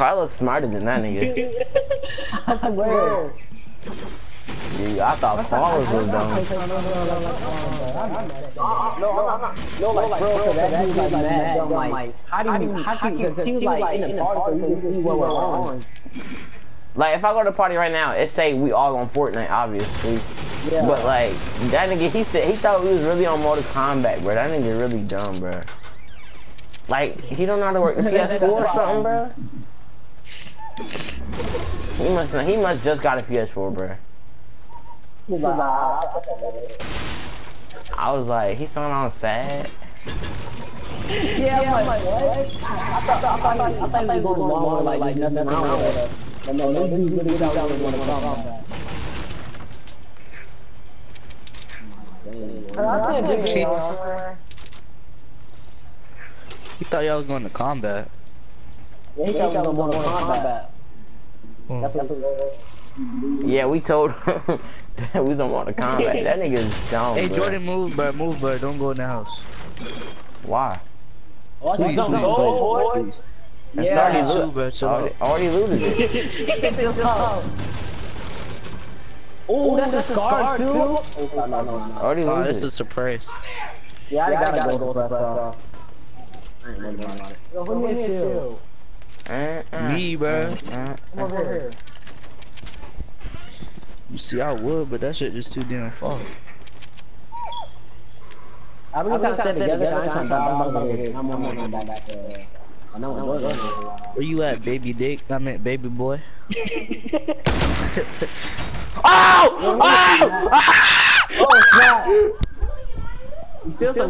Carlos smarter than that nigga. I swear. Dude, I thought Carlos was dumb. No, I'm not. No, like, bro, so that dude like mad dumb. Like, how do you, how can you, because he was like in the party, so you can see what we're on. Like, if I go to the party right now, it say we all on Fortnite, obviously. Yeah. But like, that nigga, he said he thought we was really on Mortal Kombat, bro. That nigga really dumb, bro. Like, he don't know how to work the PS4 or something, bro. He must, he must just got a PS4, bro. He's I was like, he sound all sad. Yeah, I'm like, what? I thought, I thought, I thought he was going along like, like messing around with us. But no, no dude really got what he wanted to talk about. I think Cheat. Yeah, He thought y'all was going to combat. he thought we was going to combat. Mm. That's what Yeah, we told him that we don't want to combat. That nigga is dumb, Hey bro. Jordan, move, bro, move, bro. Don't go in the house. Why? Oh, Please, that's please, so please, oh, boy. please. It's Yeah. already, Chill, loo- bro, chill already, out. already looted it. Oh, that's, a scar, too? Oh, no, no, no, no. Already Oh, looted this it. is surprise. Yeah, I gotta go first, bro. I ain't worried about it. Yo, who needs you? Me, bro. Come over here. You see, I would, but that shit just too damn far. I really kind of stay together. I'm trying to I'm about to get. I'm on my back back there. I know what it is. Where you at, baby dick? I meant baby boy. Oh! oh! Oh! Oh, snap! You still some